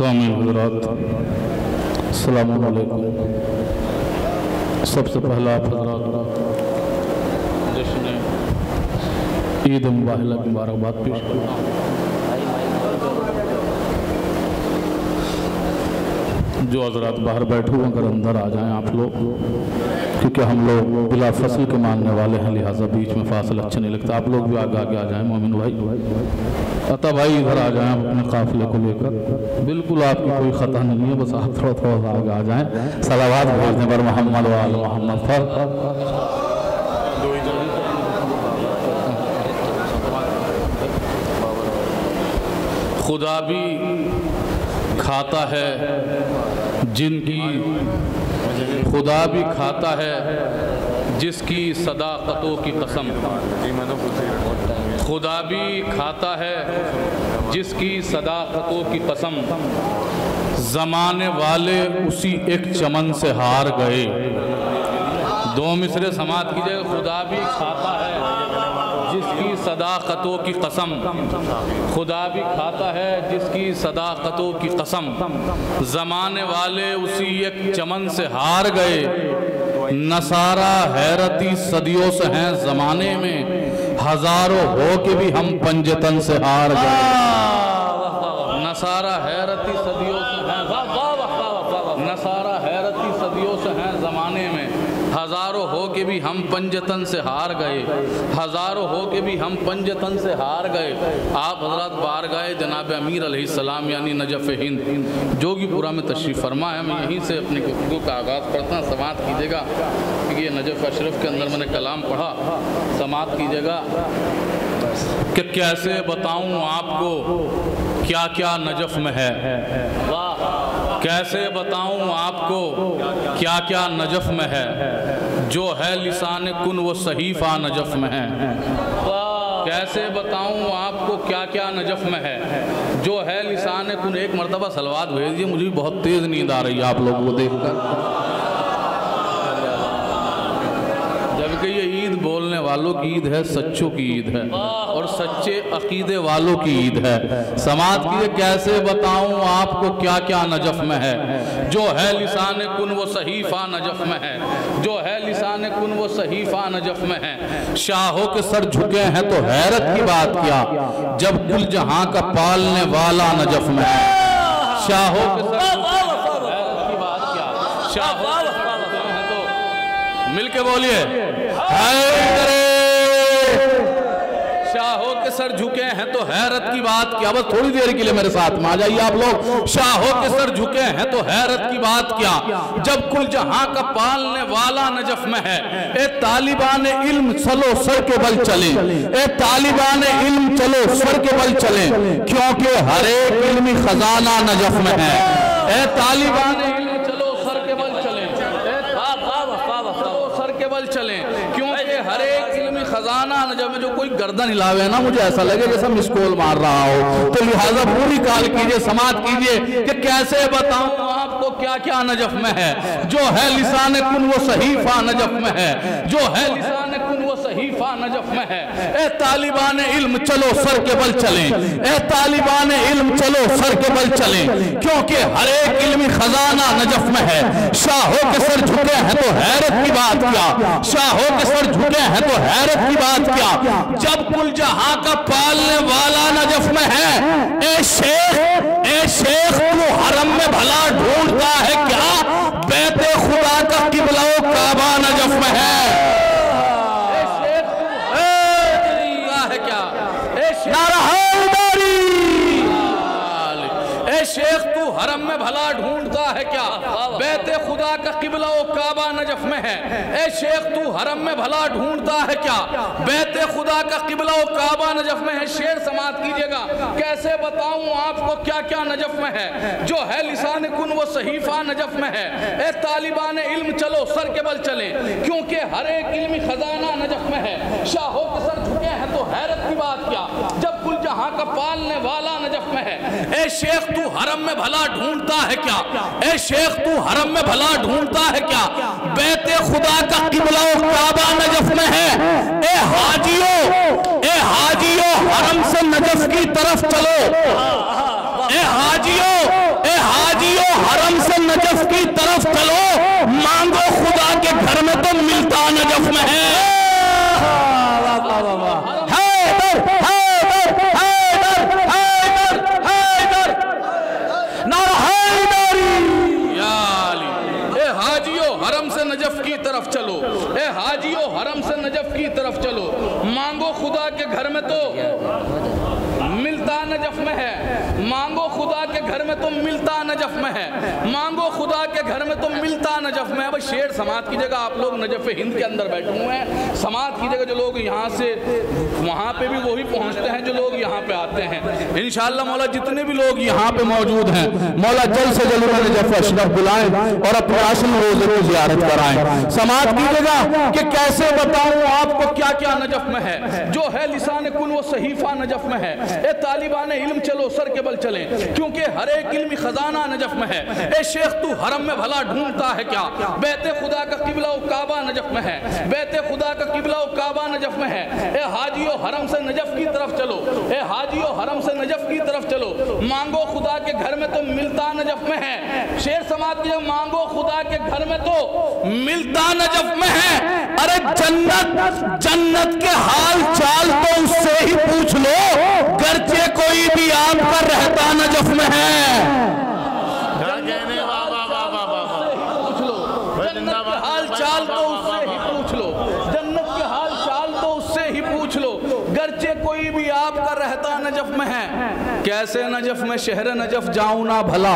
स्वामी हजरात सबसे पहला आप जश्न ईद मुबाहला मुबारकबाद पेश जो हजरात बाहर बैठे हुए अगर अंदर आ जाएँ आप लोग। क्योंकि हम लोग बिला फ़सल के मानने वाले हैं, लिहाजा बीच में फासल अच्छा नहीं लगता। आप लोग भी आगे आगे आ जाएँ, मोमिन भाई। अतः भाई, इधर आ जाएँ अपने काफिले को लेकर। बिल्कुल आपकी कोई ख़ता नहीं है, बस आप थोड़ा थोड़ा आगे आ जाएँ। सलावाद भेजने पर मोहम्मद वाल मोहम्मद फर। खुदा भी खाता है जिनकी खुदा भी खाता है जिसकी सदाकतों की कसम। खुदा भी खाता है जिसकी सदाकतों की कसम। जमाने वाले उसी एक चमन से हार गए। दो मिसरे समाप्त कीजिए, खुदा भी खाता है। जिसकी सदाकतों की कसम। खुदा भी खाता है जिसकी सदाकतों की कसम। जमाने वाले उसी एक चमन से हार गए। नसारा हैरती सदियों से हैं जमाने में। हज़ारों हो के भी हम पंजतन से हार गए। नसारा हैरती सदियों से हैं नसारा हैरती सदियों से हैं जमाने में हज़ारों हो के भी हम पंजतन से हार गए। हज़ारों हो के भी हम पंजतन से हार गए। आप हज़रत बार गए जनाब अमीर सलाम, यानी नजफ़ हिंद। जोगीपुरा में तशरीफ़ फरमा है। मैं यहीं से अपनी गुफ्तु का आगाज़ करता समात कीजिएगा, क्योंकि ये नजफ़ अशरफ के अंदर मैंने कलाम पढ़ा। समात कीजिएगा। कि कैसे बताऊँ आपको क्या क्या नजफ़ में है। कैसे बताऊँ आपको क्या क्या नजफ में है। जो है लिसान कुन, वो सहीफ़ा नजफ में है। कैसे बताऊँ, आपको क्या क्या नजफ में है? जो है लिसान कुन, एक मरतबा सलवाद भेज दिए मुझे बहुत तेज़ नींद आ रही है आप लोगों को देखकर। जबकि ये ईद बोलने वालों की ईद है सच्चों की ईद है। और सच्चे अकीदे वालों की ईद है। समाज की कैसे बताऊँ आपको क्या क्या नजफ में है? जो है लिसान कुन वो सहीफा नजफ में है। जो है लिसान कुन वो सहीफा नजफ में है। शाहों के सर झुके हैं तो हैरत की बात क्या? जब कुल जहाँ का पालने वाला नजफ में है। शाहों के सर हैरत की बात क्या? शाहों के झुके हैं तो मिलके बोलिए। शाहों के सर झुके हैं तो हैरत की बात क्या? बस थोड़ी देर के लिए मेरे साथ में आ जाइए आप लोग। शाहों के सर झुके हैं तो हैरत की बात क्या? जब कुल जहाँ का पालने वाला नजफ में है, ए तालिबान इल्म चलो सर के बल चले। ए तालिबान इल्म चलो सर के बल चले, क्योंकि हर एक इल्मी खजाना नजफ में है। ए तालिबान इल्म चलो सर के बल चले सर के बल चले क्योंकि हर एक इलमी खजाना जब जो कोई गर्दन हिलावे ना, मुझे ऐसा लगे जैसा मिसकोल मार रहा हो। तो लिहाजा पूरी काल कीजिए, समाज कीजिए कि कैसे बताऊँ, आपको क्या क्या नजफ में है। जो है लिसान कुन वो सहीफा नजफ में है। जो है लिसान वो सहीफा नजफ में है। ए तालिबान इल्म, चलो सर के बल चले। ए तालिबान इल्म, चलो सर के बल चले। क्योंकि हर एक इल्मी खजाना नजफ में है। शाहों के सर झुके हैं तो हैरत की बात क्या? शाहों के सर झुके हैं तो हैरत की बात क्या? जब कुल जहाँ का पालने वाला नजफ में है, ए शेख ए शेख, तू हरम में भला ढूंढता है क्या बैते खुदा का किबला काबा नजफ में है ए शेख तू है क्या ए नारा ए शेख तू हरम में भला ढूंढता है क्या बैते खुदा का किबला काबा नजफ में है। ए शेख, तू हरम में भला ढूंढता है क्या? बैते खुदा का किबला और काबा नजफ में है। शेर समात कीजिएगा। कैसे बताऊँ आपको क्या क्या नजफ में है? जो है लिसान कुन, वो सहीफा नजफ में है। ए तालिबान इल्म चलो, सर के बल चले। क्योंकि हर एक इल्मी खजाना नजफ में है। शाहों के सर झुके हैं तो हैरत की बात क्या? जब जहाँ का पालने वाला नजफ में है। ए शेख, तू हरम में भला ढूंढता है क्या? ए शेख, तू हरम में भला ढूंढता है क्या? बैते खुदा का किबला काबा नजफ में है। ए हाजियो ए हाजियो, हरम से नजफ की तरफ़ चलो। ए हाजियो ए हाजियो, हरम से नजफ की तरफ़ चलो। मांगो खुदा के घर में तो मिलता नजफ में है। ए हाजियो हरम से नजफ की तरफ़ चलो। मांगो खुदा के घर में तो मिलता नजफ में है। मांगो खुदा के घर में तो मिलता नजफ में है। मांगो खुदा के घर में तो मिलता नजफ में है। भाई शेर समाज की जगह आप लोग नजफ हिंद के अंदर बैठे हुए हैं। समाज की जगह जो लोग यहाँ से, वहाँ पे भी वही पहुँचते हैं जो लोग यहाँ पे आते हैं। इन मौला जितने भी लोग यहाँ पे मौजूद हैं, मौला जल्द से जल्द नजफ अशरफ बुलाएँ और अपने आसन रोज़े की जियारत कराएँ। समाज की जगह कि कैसे बताऊँ आपको क्या क्या नजफ में है। जो है लिसान कुल वो सहीफा नजफ में है। तालिबान इल्म चलो, सर के बल चले। क्योंकि हर एक इल्मी खजाना नजफ में है। ए शेख, तू हरम में भला ढूंढता है क्या? बेते खुदा का किबला काबा नजफ में है। बेते खुदा का किबला काबा नजफ में है। ए हाजियो हरम से नजफ की तरफ़ चलो। ए हाजियो हरम से नजफ की तरफ़ चलो। मांगो खुदा के घर में तो मिलता नजफ में है। शेर समाज मांगो खुदा के घर में तो मिलता नजफ में है। अरे जन्नत जन्नत। के हाल चाल तो उससे ही पूछ लो। गर्चे कोई भी आपका रहता नजफ में है। हाल चाल तो उससे ही पूछ लो। जन्नत के हाल चाल तो उससे ही पूछ लो। गर्चे कोई भी आपका रहता नजफ में है। कैसे नजफ में शहर नजफ जाऊँ ना भला?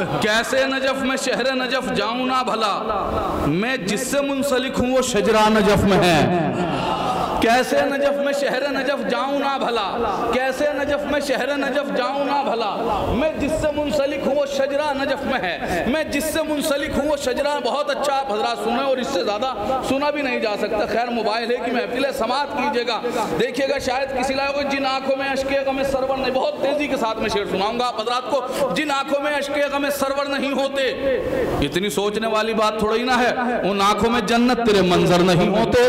कैसे नजफ, में शहर नजफ जाऊँ ना भला? मैं जिससे मुंसलिक हूँ, वो शजरा नजफ में है। कैसे नजफ में शहर नजफ जाऊँ ना भला? कैसे नजफ में शहर नजफ जाऊँ ना भला? मैं जिससे मुंसलिक हूँ, वो शजरा नजफ में है। मैं जिससे मुंसलिक हूँ, वो शजरा बहुत अच्छा आप हजरा सुने और इससे ज़्यादा सुना भी नहीं जा सकता। खैर, मोबाइल है कि महफिल समात कीजिएगा। देखिएगा, शायद किसी लायक जिन आँखों में अशके गमे सरवर नहीं। बहुत तेज़ी के साथ में शेर सुनाऊँगा आप हजरात को। जिन आँखों में अशके गमे सरवर नहीं होते। इतनी सोचने वाली बात थोड़ी ना है। उन आँखों में जन्नत तेरे मंजर नहीं होते।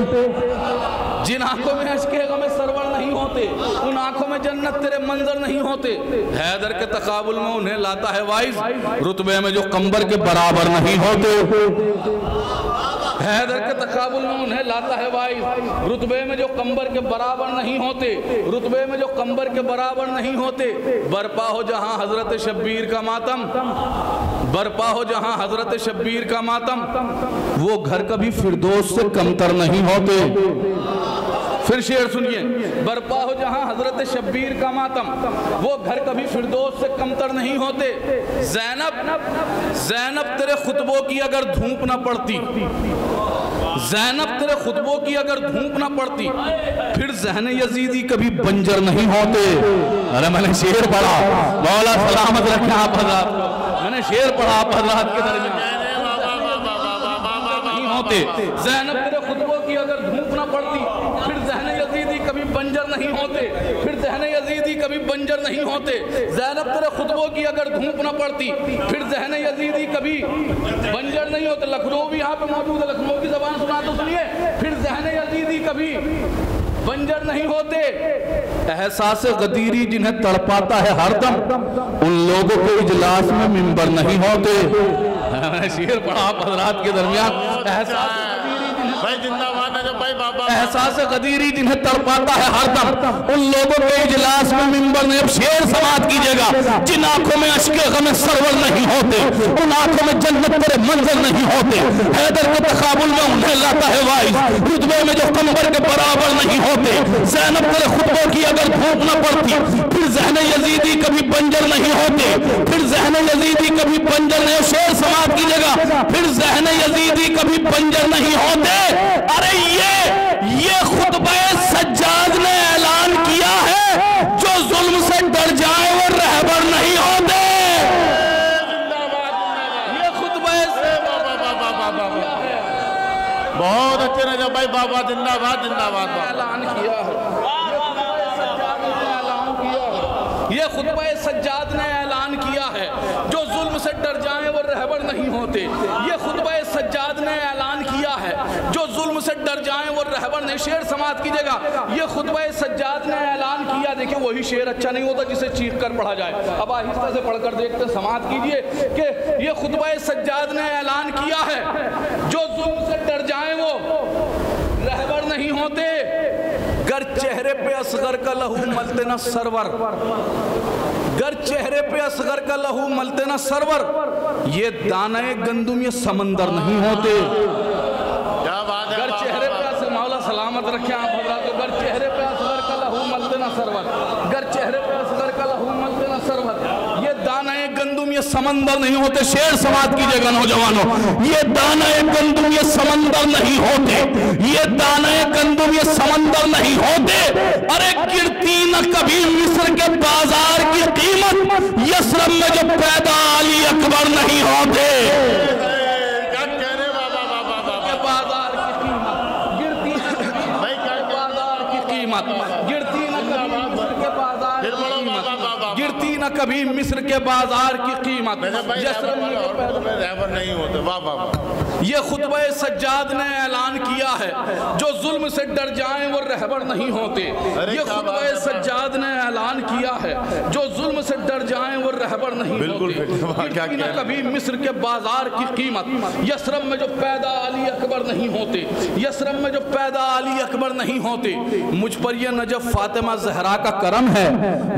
जिन आँखों में अशके गमे सरवर नहीं होते, उन आँखों में जन्नत तेरे मंजर नहीं होते। हैदर के तकाबुल में उन्हें लाता है वाइज, रुतबे में जो कंबर के बराबर नहीं होते। हैदर के तकाबुल में उन्हें लाता है वाइज, रुतबे में जो कंबर के बराबर नहीं होते, रुतबे में जो कंबर के बराबर नहीं होते। बरपा हो जहाँ हज़रत शब्बीर का मातम, बरपा हो जहाँ हज़रत शब्बीर का मातम, वो घर कभी फिरदोस से कमतर नहीं होते। फिर शेर सुनिए। बरपा हो जहाँ हज़रत शब्बीर का मातम, वो घर कभी फिरदोस से कमतर नहीं होते। जैनब जैनब तेरे खुतबों की अगर धूप ना पड़ती। जैनब तेरे खुतबों की अगर धूप ना पड़ती, फिर जहन यजीदी कभी बंजर नहीं होते। अरे मैंने शेर पढ़ा, मौला सलामत रखे आप हजरात। मैंने शेर पढ़ा आप हजरात के दरमियान। नहीं होते जैनब तेरे खुतबों की अगर धूप ना पड़ती फिर जहन यजीदी कभी बंजर नहीं होते। फिर जहन यजीदी कभी बंजर नहीं होते। जैनब तेरे खुतबों की अगर धूप ना पड़ती फिर जहन यजीदी कभी बंजर नहीं होते। लखनऊ भी यहाँ पे मौजूद है। लखनऊ की जबान सुना तो सुनिए। फिर जहन यजीदी कभी बंजर नहीं होते। एहसास गदीरी जिन्हें तड़पाता है हरदम उन लोगों को इजलास में मिंबर नहीं होते। शेर पढ़ा हजरात के दरमियान एहसास एहसास गदीरी जिन्हें तड़पाता है हरदम उन लोगों के इजलास में मिंबर ने शेर समात कीजिएगा जिन आँखों में अशके गम सरवर नहीं होते, उन आँखों में जन्नत तेरे मंजर नहीं होते, हैदर के तकाबुल में उन्हें लाता है वाइज। रुतबे में जो कंबर के बराबर नहीं होते, जैनब तेरे खुतबों की अगर धूप न पड़ती, फिर जहन यजीदी कभी बंजर नहीं होते, फिर जहन यजीदी कभी बंजर नहीं, शेर समात कीजिएगा फिर जहन यजीदी कभी बंजर नहीं होते। अरे ये ये खुतबे सज्जाद ने ऐलान किया है, जो जुल्म से डर जाए वो रहबर नहीं होते। बहुत अच्छे नजब भाई बाबा, जिंदाबाद जिंदाबाद ऐलान किया है। ये खुतबा सज्जाद ने ऐलान किया है, जो जुल्म से डर जाए वो रहबर नहीं होते। ये खुतबा सज्जाद ने ऐलान किया है जो से जाए, वो रहबर नहीं शेर समाज कीजिएगा। ये खुतबा सज्जाद ने ऐलान किया। देखिए, वही शेर अच्छा नहीं होता जिसे चीख कर पढ़ा जाए। अब आहिस्ता से पढ़कर देखते समाज कीजिए कि ये खुतबा सज्जाद ने ऐलान किया है। जो जुल्म से डर जाए, वो रहबर नहीं होते। गर चेहरे पे असगर का लहू मलते न सरवर। गर चेहरे पे असगर का लहू मलते न सरवर। ये दाने गंदुम ये समंदर नहीं होते क्या बात है गर चेहरे पे अस सलामत रखे आप हजरात को गर चेहरे पे असगर का लहू मलते न सरवर गर चेहरे पे असगर का लहू मलते न सरवर ये दाने गंदुम, ये समंदर नहीं होते, शेर समाज कीजिएगा नौजवानों। ये दाने गंदुम, ये समंदर नहीं होते। ये दाने गंदुम, ये समंदर नहीं होते। अरे गिरती न कभी मिस्र के बाज़ार की कीमत यसरम में जो पैदा अली अकबर नहीं होते क्या कह रहे बाबा बाबा बाबा के बाज़ार की कीमत गिरती न कभी भाई क्या के बाज़ार की कीमत गिरती न कभी मिस्र के बाज़ार फिर की बोलो बाबा कीमत बाबा गिरती न कभी मिस्र के बाज़ार की कीमत नहीं होते। वाह वाह। ये खुतब सज्जाद ने ऐलान किया है जो जुल्म से डर जाएँ वो रहबर नहीं होते ये खुतबा। सज्जाद ने ऐलान किया है जो जुल्म से डर जाएँ वो रहबर नहीं बिल्कुल, होते बिल्कुल, वाह, क्या गिरती न कह रहे हैं। कभी मिस्र के बाज़ार की कीमत यसरम में जो पैदा अली अकबर नहीं होते यसरम में जो पैदा अली अकबर नहीं होते मुझ पर यह नजब फातिमा जहरा का करम है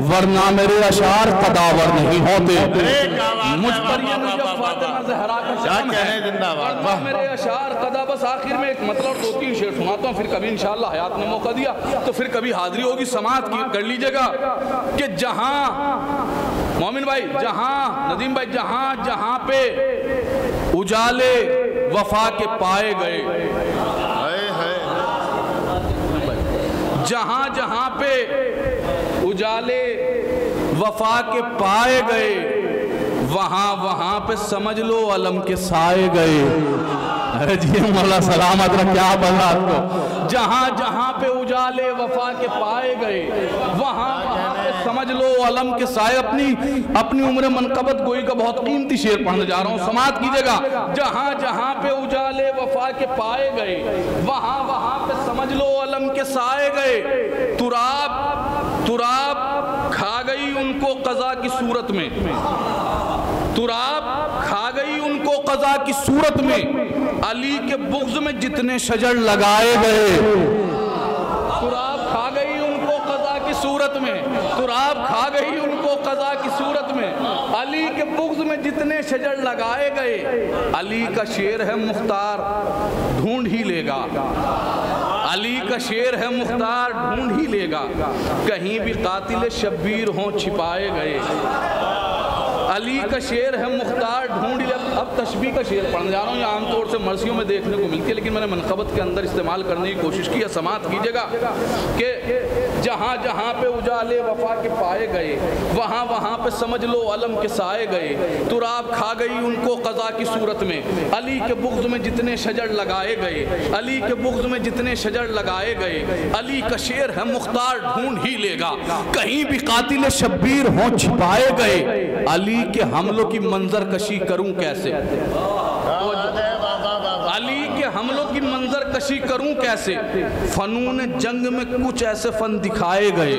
वरना मेरे अशार कदावर नहीं होते मुझ पर यह नजब फातिमा जहरा का करम है। मेरे अशार कदा बस आखिर में एक मतलब दो तीन शेर सुनाता हूँ फिर कभी इंशाल्लाह हयात ने मौका दिया तो फिर कभी हाजिरी होगी समाज की कर लीजिएगा कि जहाँ मोमिन भाई जहाँ नदीम भाई जहाँ जहाँ पे उजाले वफा के पाए गए। जहाँ जहाँ पे उजाले वफा के पाए गए। वहाँ वहाँ पे समझ लो, अलम के साए गए। अरे जी, मौला सलामत रखे आप हजरात को जहाँ जहाँ पे उजाले वफा के पाए गए, वहाँ पे समझ लो, अलम के साए। अपनी अपनी उम्र मनकबत गोई का बहुत कीमती शेर पढ़ने जा रहा हूँ समात कीजिएगा। जहाँ जहाँ पे उजाले वफा के पाए गए, वहाँ वहाँ पे समझ लो, अलम के साए गए। तुराब तुराब खा गई उनको कजा की सूरत में। तुराब खा गई उनको कजा की सूरत में। अली के बुग्ज में जितने शजर लगाए गए। तुराब खा गई उनको कजा की सूरत में। तुराब खा गई उनको कजा की सूरत में। अली के बुग्ज में जितने शजर लगाए गए। अली का शेर है मुख्तार, ढूंढ ही लेगा। अली का शेर है मुख्तार, ढूंढ ही लेगा। कहीं भी कातिल शब्बीर हों छिपाए गए। अली का शेर है मुख्तार, ढूंढ लिया। अब तशबी का शेर पढ़ने जा रहा हूँ, ये आमतौर से मरसियों में देखने को मिलती है, लेकिन मैंने मनकबत के अंदर इस्तेमाल करने की कोशिश की है। समात कीजिएगा कि जहाँ जहाँ पे उजाले वफा के पाए गए, वहाँ वहाँ पे समझ लो अलम के साए गए, तुराब खा गई उनको कज़ा की सूरत में। अली के बुग्ज में जितने शजर लगाए गए, अली के बुग्ज में जितने शजर लगाए गए, अली का शेर है मुख्तार, ढूंढ ही लेगा। कहीं भी कातिल शब्बीर हों छिपाए गए, अली के हमलों की मंजर कशी करूँ कैसे? अली के हमलों की मंजर कशी करूँ कैसे? फनून जंग में कुछ ऐसे फन दिखाए गए।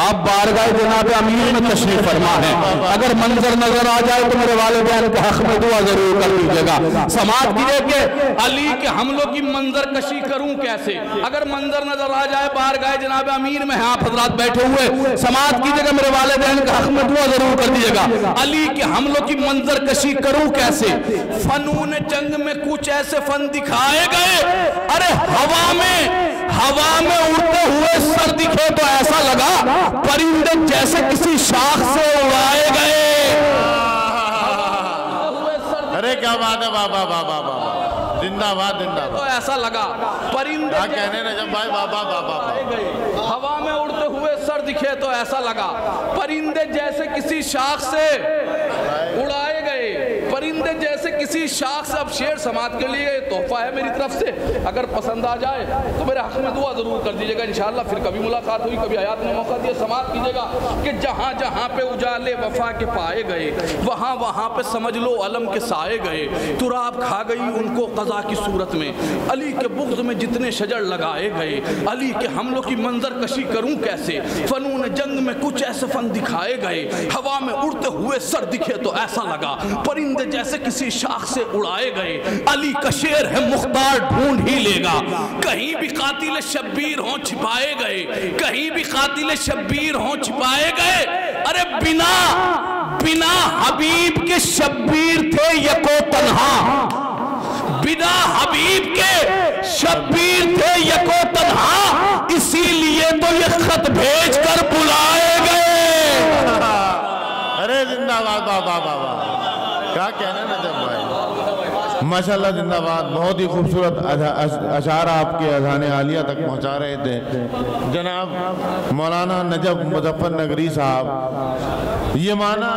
आप बारगाह जनाब अमीर में तशरीफ़ फरमा है। अगर मंजर नज़र आ जाए तो मेरे वालिदैन के हक में दुआ ज़रूर कर दीजिएगा। समाज कि अली के हमलों की मंजर कशी करूँ कैसे? अगर मंजर नज़र आ जाए, बारगाह जनाब अमीर में आप हजरात बैठे हुए, समाज कीजिएगा मेरे वालिदैन के हक में दुआ ज़रूर कर दीजिएगा। अली के हमलों की मंजर कशी करूँ कैसे? फनून जंग में कुछ ऐसे फन दिखाए गए अरे हवा में हवा में उड़ते हुए सर दिखे तो ऐसा लगा परिंदे जैसे किसी शाख से उड़ाए गए। अरे क्या बात है बाबा बाबा बाबा जिंदाबाद तो जिंदाबाद ऐसा लगा परिंदे जैसे कहने नजब भाई बाबा बाबा हवा में उड़ते हुए सर दिखे तो ऐसा लगा परिंदे जैसे किसी शाख से उड़ाए गए परिंदे जैसे किसी किसी शाख अब शेर समाज के लिए तोहफा है मेरी तरफ़ से। अगर पसंद आ जाए तो मेरे हक में दुआ ज़रूर कर दीजिएगा, इंशाल्लाह। फिर कभी मुलाकात हुई, कभी हयात में मौका दिया समाज कीजिएगा कि जहाँ जहाँ पे उजाले वफा के पाए गए, वहाँ वहाँ पे समझ लो अलम के साए गए। तुराब खा गई उनको कज़ा की सूरत में। अली के बुग्ज में जितने शजर लगाए गए, अली के हमलों की मंजर कशी करूँ कैसे? फनून जंग में कुछ ऐसे फन दिखाए गए। हवा में उड़ते हुए सर दिखे तो ऐसा लगा। परिंदे जैसे किसी शाख से उड़ाए गए। अली का शेर है मुख्तार, ढूंढ ही लेगा। कहीं भी कातिल शब्बीर हो छिपाए गए। कहीं भी कातिल शब्बीर हो छिपाए गए। अरे बिना बिना हबीब के शब्बीर थे यको तन्हा। बिना हबीब के शब्बीर थे यको तन्हा। इसीलिए तो ये खत भेज कर बुलाए गए। अरे जिंदाबाद, वाह वाह क्या कहना माशाल्लाह जिंदाबाद, बहुत ही खूबसूरत अशारा आपके अजान आलिया तक पहुँचा रहे थे। जनाब मौलाना नजब मुजफ्फर नगरी साहब, ये माना